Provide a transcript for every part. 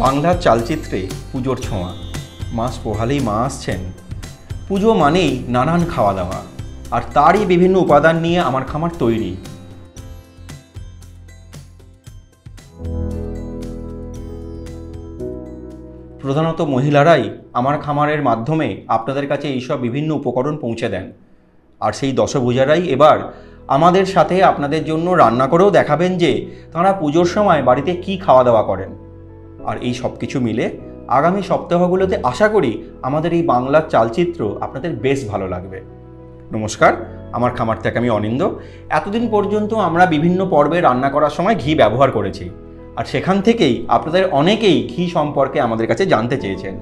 বাংলার চালচিত্রে পুজোর ছোঁয়া। মাস পোহালেই মা আসছেন। পুজো মানেই নানান খাওয়া দাওয়া আর তারই বিভিন্ন উপাদান নিয়ে আমার খামার তৈরি। প্রধানত মহিলারাই আমার খামারের মাধ্যমে আপনাদের কাছে এইসব বিভিন্ন উপকরণ পৌঁছে দেন। আর সেই দশভূজারাই এবার আমাদের সাথে আপনাদের জন্য রান্না করেও দেখাবেন যে তাঁরা পুজোর সময় বাড়িতে কি খাওয়া দাওয়া করেন। আর এই সব কিছু মিলে আগামী সপ্তাহগুলোতে আশা করি আমাদের এই বাংলার চালচিত্র আপনাদের বেশ ভালো লাগবে। নমস্কার, আমার খামার থেকে আমি অনিন্দ এতদিন পর্যন্ত আমরা বিভিন্ন পর্বে রান্না করার সময় ঘি ব্যবহার করেছি। আর সেখান থেকেই আপনাদের অনেকেই ঘি সম্পর্কে আমাদের কাছে জানতে চেয়েছেন।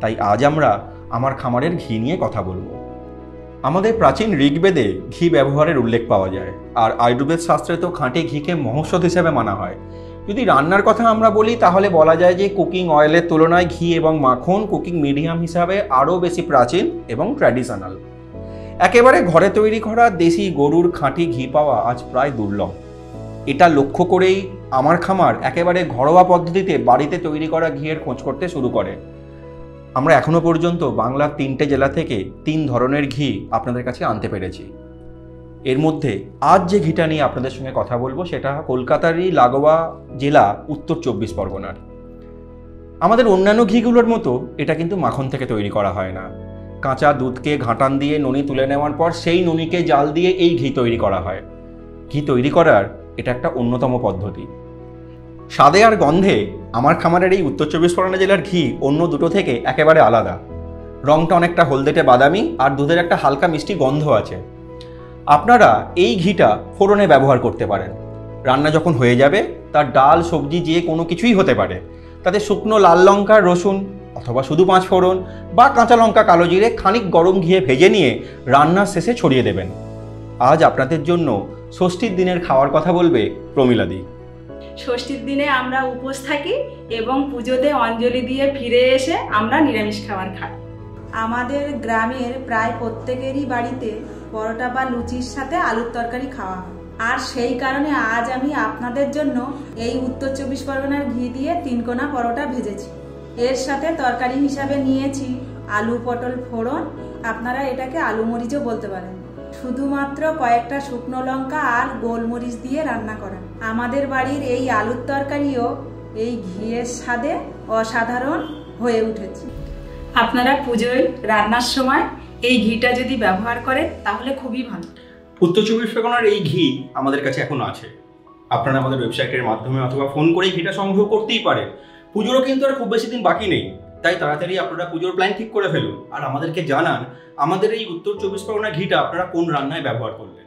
তাই আজ আমরা আমার খামারের ঘি নিয়ে কথা বলব। আমাদের প্রাচীন ঋগ্বেদে ঘি ব্যবহারের উল্লেখ পাওয়া যায়। আর আয়ুর্বেদ শাস্ত্রে তো খাঁটি ঘিকে মহৌষধ হিসেবে মানা হয়। যদি রান্নার কথা আমরা বলি, তাহলে বলা যায় যে কুকিং অয়েলের তুলনায় ঘি এবং মাখন কুকিং মিডিয়াম হিসাবে আরও বেশি প্রাচীন এবং ট্র্যাডিশনাল একেবারে ঘরে তৈরি করা দেশি গরুর খাঁটি ঘি পাওয়া আজ প্রায় দুর্লভ। এটা লক্ষ্য করেই আমার খামার একেবারে ঘরোয়া পদ্ধতিতে বাড়িতে তৈরি করা ঘিয়ের খোঁজ করতে শুরু করে। আমরা এখনও পর্যন্ত বাংলার তিনটে জেলা থেকে তিন ধরনের ঘি আপনাদের কাছে আনতে পেরেছি। এর মধ্যে আজ যে ঘিটা নিয়ে আপনাদের সঙ্গে কথা বলব, সেটা কলকাতারই লাগোয়া জেলা উত্তর চব্বিশ পরগনার। আমাদের অন্যান্য ঘিগুলোর মতো এটা কিন্তু মাখন থেকে তৈরি করা হয় না। কাঁচা দুধকে ঘাটান দিয়ে ননি তুলে নেওয়ার পর সেই ননিকে জাল দিয়ে এই ঘি তৈরি করা হয়। ঘি তৈরি করার এটা একটা অন্যতম পদ্ধতি। স্বাদে আর গন্ধে আমার খামারের এই উত্তর চব্বিশ পরগনা জেলার ঘি অন্য দুটো থেকে একেবারে আলাদা। রংটা অনেকটা হলদেটে বাদামি আর দুধের একটা হালকা মিষ্টি গন্ধ আছে। আপনারা এই ঘিটা ফোড়নে ব্যবহার করতে পারেন। রান্না যখন হয়ে যাবে তার ডাল সবজি যে কোনো কিছুই হতে পারে। তাতে শুকনো লাল লঙ্কা রসুন অথবা শুধু পাঁচ ফোড়ন বা কাঁচা লঙ্কা কালো জিরে খানিক গরম ঘিয়ে ভেজে নিয়ে রান্নার শেষে ছড়িয়ে দেবেন। আজ আপনাদের জন্য ষষ্ঠীর দিনের খাওয়ার কথা বলবে প্রমিলাদি ষষ্ঠীর দিনে আমরা উপোস থাকি এবং পুজোতে অঞ্জলি দিয়ে ফিরে এসে আমরা নিরামিষ খাবার খাই। আমাদের গ্রামের প্রায় প্রত্যেকেরই বাড়িতে পরোটা বা লুচির সাথে আলুর তরকারি খাওয়া হয়। আর সেই কারণে আজ আমি আপনাদের জন্য এই উত্তর চব্বিশ পরগনার ঘি দিয়ে তিনকোনা পরোটা ভেজেছি। এর সাথে তরকারি হিসাবে নিয়েছি আলু পটল ফোড়ন। আপনারা এটাকে আলু মরিচও বলতে পারেন। শুধুমাত্র কয়েকটা শুকনো লঙ্কা আর গোলমরিচ দিয়ে রান্না করা। আমাদের বাড়ির এই আলুর তরকারিও এই ঘিয়ের স্বাদে অসাধারণ হয়ে উঠেছে। আপনারা পুজোয় রান্নার সময় এই ঘিটা যদি ব্যবহার করেন, তাহলে খুবই ভালো। উত্তর চব্বিশ পরগনার এই ঘি আমাদের কাছে এখন আছে। আপনারা আমাদের ওয়েবসাইটের মাধ্যমে অথবা ফোন করে ঘিটা সংগ্রহ করতেই পারেন। পুজোরও কিন্তু আর খুব বেশি দিন বাকি নেই। তাই তাড়াতাড়ি আপনারা পুজোর প্ল্যান ঠিক করে ফেলুন। আর আমাদেরকে জানান, আমাদের এই উত্তর চব্বিশ পরগনার ঘিটা আপনারা কোন রান্নায় ব্যবহার করলেন?